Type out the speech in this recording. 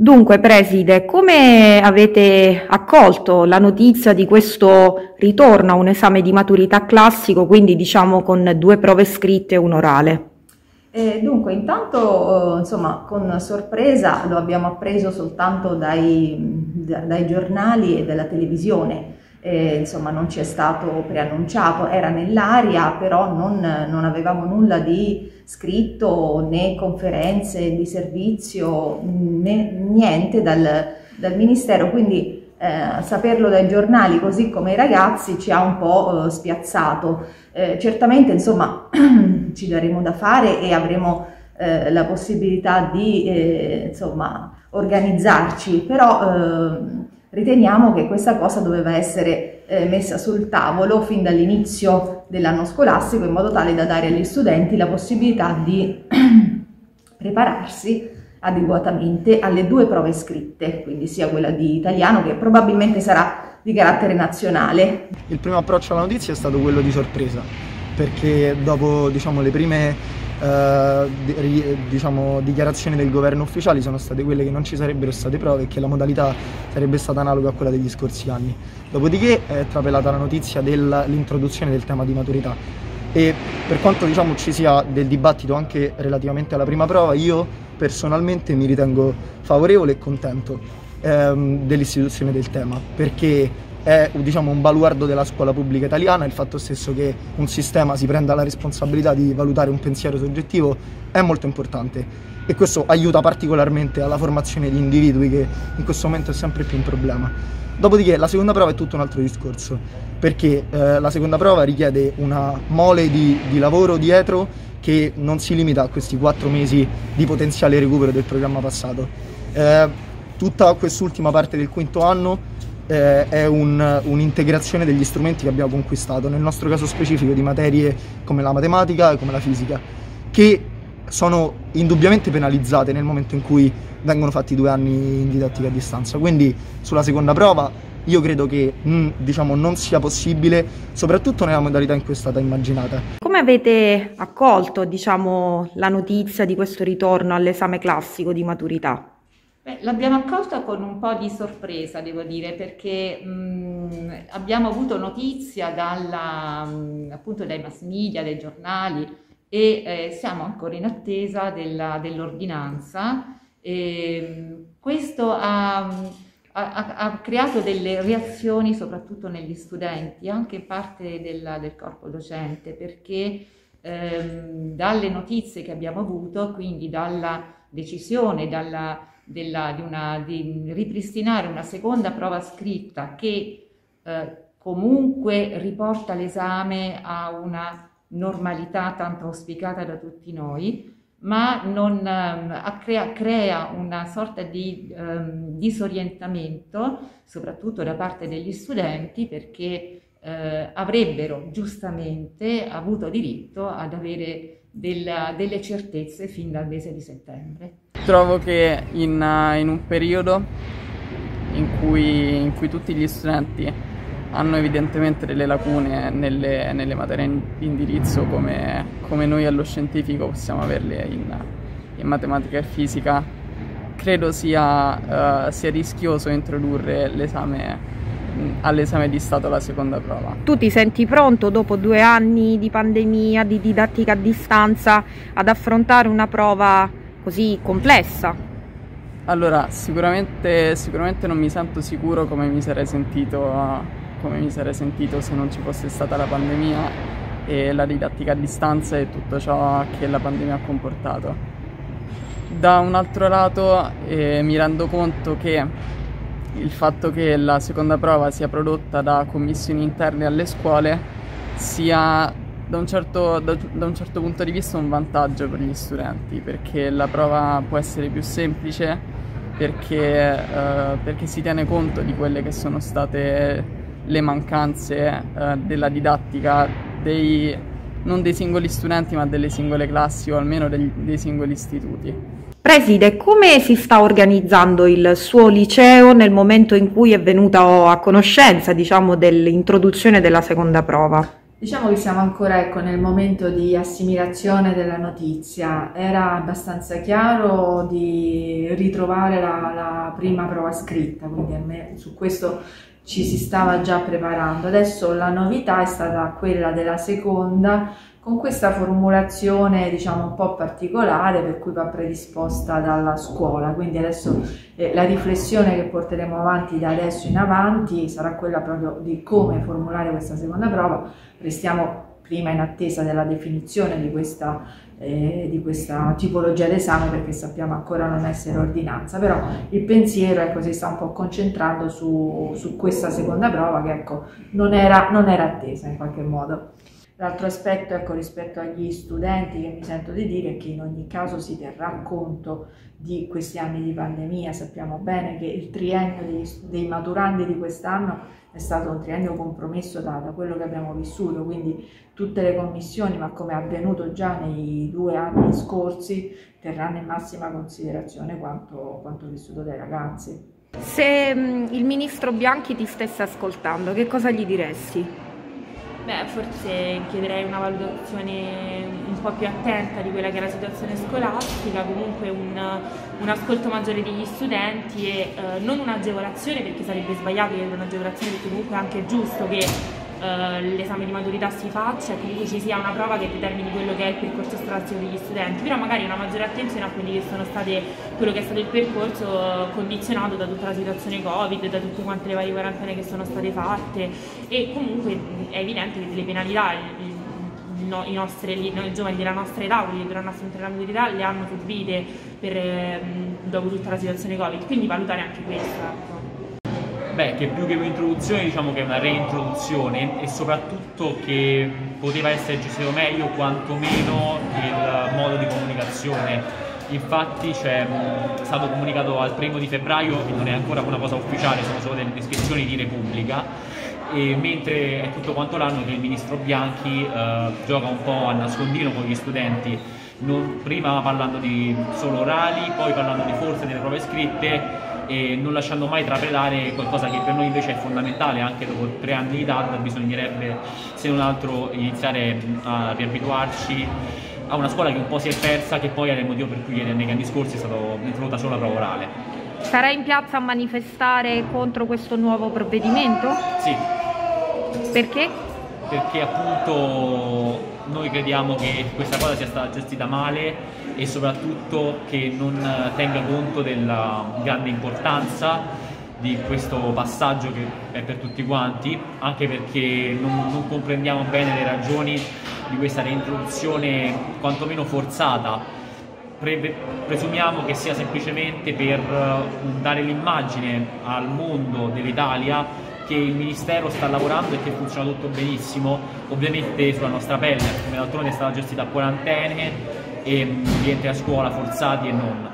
Dunque, Preside, come avete accolto la notizia di questo ritorno a un esame di maturità classico, quindi diciamo con due prove scritte e un orale? Eh, dunque, intanto, eh, insomma, con sorpresa lo abbiamo appreso soltanto dai, dai giornali e dalla televisione eh, insomma non ci è stato preannunciato, era nell'aria, però non, non, avevamo nulla di scritto né conferenze di servizio né niente dal, dal Ministero, quindi eh, saperlo dai giornali così come i ragazzi ci ha un po' eh, spiazzato. Eh, certamente insomma ci daremo da fare e avremo eh, la possibilità di eh, insomma organizzarci, però Riteniamo che questa cosa doveva essere eh, messa sul tavolo fin dall'inizio dell'anno scolastico in modo tale da dare agli studenti la possibilità di prepararsi adeguatamente alle due prove scritte, quindi sia quella di italiano che probabilmente sarà di carattere nazionale. Il primo approccio alla notizia è stato quello di sorpresa, perché dopo diciamo, le prime eh, diciamo, dichiarazioni del governo ufficiali sono state quelle che non ci sarebbero state prove e che la modalità sarebbe stata analoga a quella degli scorsi anni. Dopodiché è trapelata la notizia dell'introduzione del tema di maturità e per quanto diciamo, ci sia del dibattito anche relativamente alla prima prova, io personalmente mi ritengo favorevole e contento ehm, dell'istituzione del tema perché è diciamo, un baluardo della scuola pubblica italiana, il fatto stesso che un sistema si prenda la responsabilità di valutare un pensiero soggettivo è molto importante e questo aiuta particolarmente alla formazione di individui che in questo momento è sempre più un problema. Dopodiché la seconda prova è tutto un altro discorso, perché eh, la seconda prova richiede una mole di, di lavoro dietro che non si limita a questi quattro mesi di potenziale recupero del programma passato. Eh, tutta quest'ultima parte del quinto anno eh, è un, un'integrazione degli strumenti che abbiamo conquistato, nel nostro caso specifico di materie come la matematica e come la fisica, che sono indubbiamente penalizzate nel momento in cui vengono fatti due anni in didattica a distanza. Quindi sulla seconda prova io credo che mh, mm, diciamo, non sia possibile, soprattutto nella modalità in cui è stata immaginata. Come avete accolto diciamo, la notizia di questo ritorno all'esame classico di maturità? Beh, l'abbiamo accolta con un po' di sorpresa, devo dire, perché mh, abbiamo avuto notizia dalla, mh, appunto dai mass media, dai giornali e eh, siamo ancora in attesa della, dell'ordinanza. E, questo ha, ha, ha, creato delle reazioni soprattutto negli studenti, anche in parte della, del corpo docente, perché ehm, dalle notizie che abbiamo avuto, quindi dalla decisione, dalla della, di, una, di, ripristinare una seconda prova scritta che eh, comunque riporta l'esame a una normalità tanto auspicata da tutti noi, ma non, eh, crea, crea, una sorta di um, disorientamento, soprattutto da parte degli studenti, perché eh, avrebbero giustamente avuto diritto ad avere della, delle certezze fin dal mese di settembre. Trovo che in, uh, in un periodo in cui, in cui, tutti gli studenti hanno evidentemente delle lacune nelle, nelle materie di indirizzo come, come, noi allo scientifico possiamo averle in, in matematica e fisica, credo sia, uh, sia rischioso introdurre l'esame all'esame di Stato la seconda prova. Tu ti senti pronto dopo due anni di pandemia, di didattica a distanza, ad affrontare una prova così complessa? Allora, sicuramente, sicuramente non mi sento sicuro come mi, sentito, come mi sarei sentito se non ci fosse stata la pandemia e la didattica a distanza e tutto ciò che la pandemia ha comportato. Da un altro lato eh, mi rendo conto che il fatto che la seconda prova sia prodotta da commissioni interne alle scuole sia da un, certo, da, da un certo punto di vista un vantaggio per gli studenti perché la prova può essere più semplice perché, eh, perché si tiene conto di quelle che sono state le mancanze eh, della didattica dei, non dei singoli studenti ma delle singole classi o almeno dei, dei singoli istituti. Preside, come si sta organizzando il suo liceo nel momento in cui è venuta a conoscenza diciamo, dell'introduzione della seconda prova? Diciamo che siamo ancora ecco, nel momento di assimilazione della notizia. Era abbastanza chiaro di ritrovare la, la prima prova scritta, quindi a me su questo ci si stava già preparando. Adesso la novità è stata quella della seconda con questa formulazione diciamo un po' particolare per cui va predisposta dalla scuola quindi adesso eh, la riflessione che porteremo avanti da adesso in avanti sarà quella proprio di come formulare questa seconda prova restiamo prima in attesa della definizione di questa, eh, di questa tipologia d'esame perché sappiamo ancora non essere ordinanza, però il pensiero ecco, si sta un po' concentrando su, su questa seconda prova che ecco, non, era, non era attesa in qualche modo. L'altro aspetto ecco, rispetto agli studenti che mi sento di dire è che in ogni caso si terrà conto di questi anni di pandemia. Sappiamo bene che il triennio dei, dei maturandi di quest'anno è stato un triennio compromesso da, da, quello che abbiamo vissuto, quindi tutte le commissioni, ma come è avvenuto già nei due anni scorsi, terranno in massima considerazione quanto, quanto vissuto dai ragazzi. Se mm, il ministro Bianchi ti stesse ascoltando, che cosa gli diresti? Beh, forse chiederei una valutazione un po' più attenta di quella che è la situazione scolastica, comunque un, un ascolto maggiore degli studenti e eh, non un'agevolazione perché sarebbe sbagliato chiedere un'agevolazione perché comunque è anche giusto che eh, l'esame di maturità si faccia e comunque ci sia una prova che determini quello che è il percorso scolastico degli studenti, però magari una maggiore attenzione a quelli che sono state, quello che è stato il percorso condizionato da tutta la situazione Covid, da tutte quante le varie quarantene che sono state fatte. E comunque è evidente che delle penalità No, i, nostri, i, giovani della nostra età, quelli della nostra maturità, le hanno subite per, eh, dopo tutta la situazione Covid, quindi valutare anche questo. Beh, che più che un'introduzione diciamo che è una reintroduzione e soprattutto che poteva essere gestito meglio quantomeno il modo di comunicazione. Infatti cioè, è stato comunicato al primo di febbraio e non è ancora una cosa ufficiale, sono solo delle descrizioni di Repubblica e mentre è tutto quanto l'anno che il ministro Bianchi eh, gioca un po' a nascondino con gli studenti, non, prima parlando di solo orali, poi parlando di forse delle prove scritte e non lasciando mai trapelare qualcosa che per noi invece è fondamentale, anche dopo tre anni di DAD bisognerebbe se non altro iniziare a riabituarci a una scuola che un po' si è persa, che poi era il motivo per cui negli anni scorsi è stata introdotta solo la prova orale. Sarai in piazza a manifestare contro questo nuovo provvedimento? Sì. Perché? Perché appunto noi crediamo che questa cosa sia stata gestita male e soprattutto che non tenga conto della grande importanza di questo passaggio che è per tutti quanti, anche perché non, non comprendiamo bene le ragioni di questa reintroduzione quantomeno forzata. Pre- presumiamo che sia semplicemente per uh, dare l'immagine al mondo dell'Italia che il Ministero sta lavorando e che funziona tutto benissimo, ovviamente sulla nostra pelle, come d'altronde è stata gestita a quarantene e rientri a scuola forzati e non.